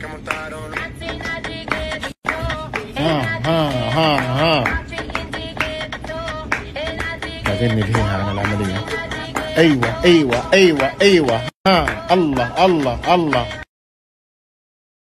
que montaron. Ah, ah, ah, لكن فيها عن العملية أيوة أيوة أيوة أيوة ها الله الله الله